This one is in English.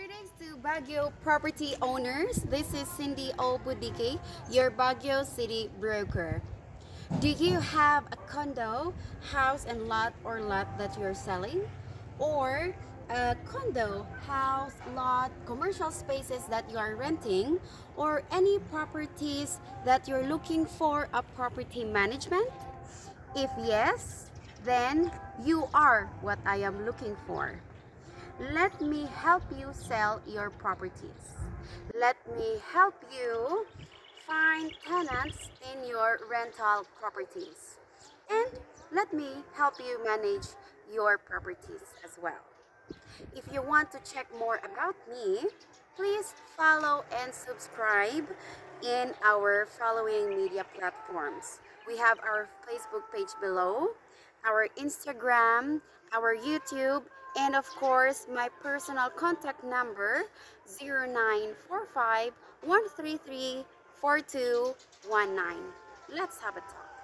Greetings to Baguio property owners. This is Cindy O. Budikey, your Baguio City broker. Do you have a condo, house and lot or lot that you're selling? Or a condo, house, lot, commercial spaces that you are renting? Or any properties that you're looking for a property management? If yes, then you are what I am looking for. Let me help you sell your properties. Let me help you find tenants in your rental properties. And let me help you manage your properties as well. If you want to check more about me, please follow and subscribe in our following media platforms. We have our Facebook page below, our Instagram, our YouTube, and of course my personal contact number 0945 133 4219. Let's have a talk.